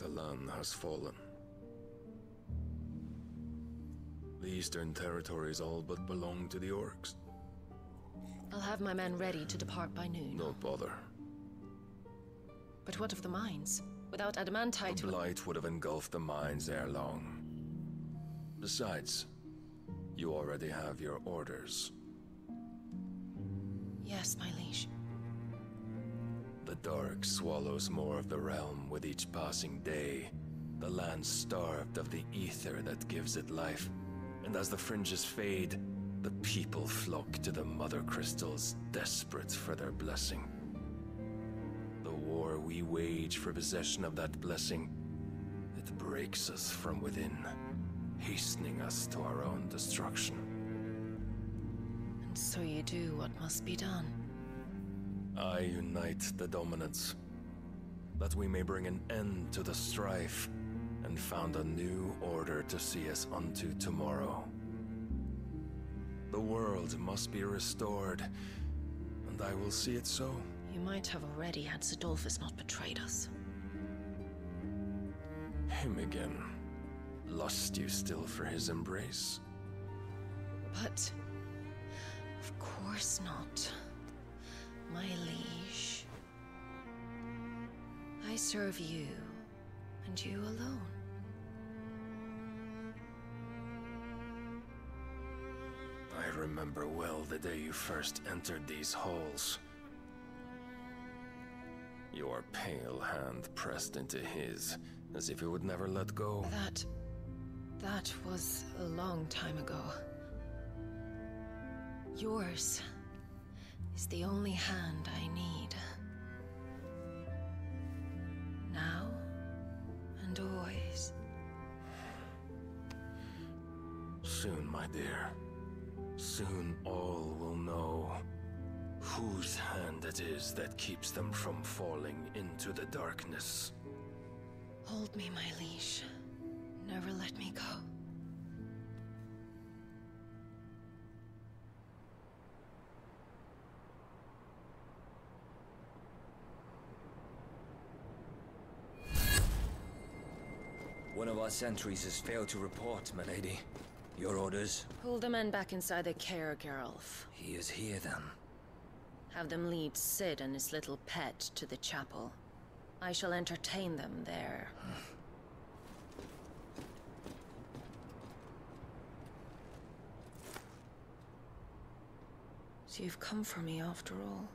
Cathalan has fallen. The Eastern territories all but belong to the Orcs. I'll have my men ready to depart by noon. Don't bother. But what of the mines? Without adamantite... The Blight would have engulfed the mines ere long. Besides, you already have your orders. Yes, my liege. Dark swallows more of the realm with each passing day. The land starved of the ether that gives it life. And as the fringes fade, the people flock to the mother crystals, desperate for their blessing. The war we wage for possession of that blessing, it breaks us from within, hastening us to our own destruction. And so you do what must be done. I unite the dominants, that we may bring an end to the strife and found a new order to see us unto tomorrow. The world must be restored, and I will see it so. You might have already had Cidolfus not betrayed us. Him again. Lust you still for his embrace? But... Of course not. My liege. I serve you, and you alone. I remember well the day you first entered these halls. Your pale hand pressed into his, as if it would never let go. That... that was a long time ago. Yours is the only hand I need. Now and always. Soon, my dear. Soon all will know whose hand it is that keeps them from falling into the darkness. Hold me, my leash. Never let me go. One of our sentries has failed to report, my lady. Your orders? Pull the men back inside the Caer, Geralf. He is here, then. Have them lead Cid and his little pet to the chapel. I shall entertain them there. so you've come for me after all.